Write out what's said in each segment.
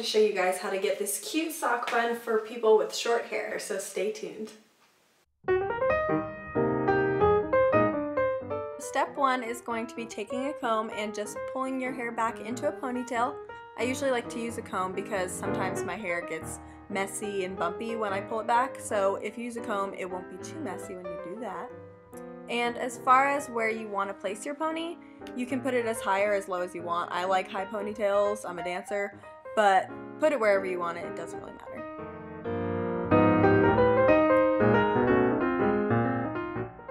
to show you guys how to get this cute sock bun for people with short hair, so stay tuned. Step one is going to be taking a comb and just pulling your hair back into a ponytail. I usually like to use a comb because sometimes my hair gets messy and bumpy when I pull it back, so if you use a comb, it won't be too messy when you do that. And as far as where you want to place your pony, you can put it as high or as low as you want. I like high ponytails, I'm a dancer, but put it wherever you want it, it doesn't really matter.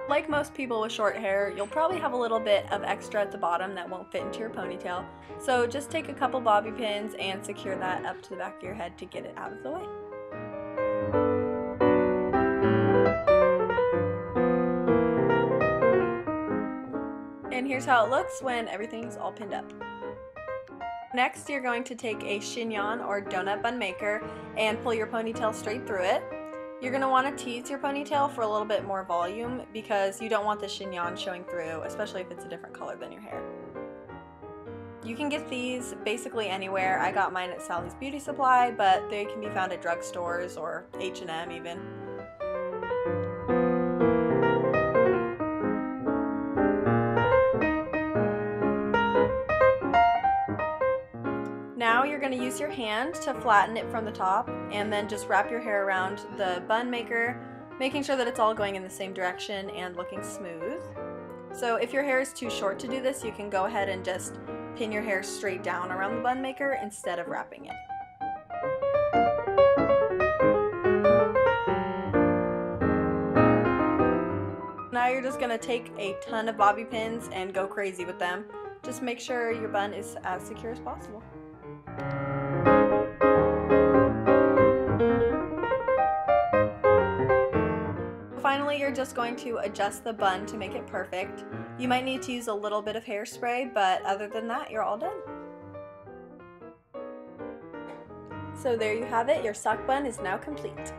Like most people with short hair, you'll probably have a little bit of extra at the bottom that won't fit into your ponytail. So just take a couple bobby pins and secure that up to the back of your head to get it out of the way. And here's how it looks when everything's all pinned up. Next, you're going to take a chignon or donut bun maker and pull your ponytail straight through it. You're going to want to tease your ponytail for a little bit more volume because you don't want the chignon showing through, especially if it's a different color than your hair. You can get these basically anywhere. I got mine at Sally's Beauty Supply, but they can be found at drugstores or H&M even. Now you're going to use your hand to flatten it from the top and then just wrap your hair around the bun maker, making sure that it's all going in the same direction and looking smooth. So if your hair is too short to do this, you can go ahead and just pin your hair straight down around the bun maker instead of wrapping it. Now you're just going to take a ton of bobby pins and go crazy with them. Just make sure your bun is as secure as possible. You're just going to adjust the bun to make it perfect. You might need to use a little bit of hairspray, but other than that, you're all done. So there you have it, your sock bun is now complete.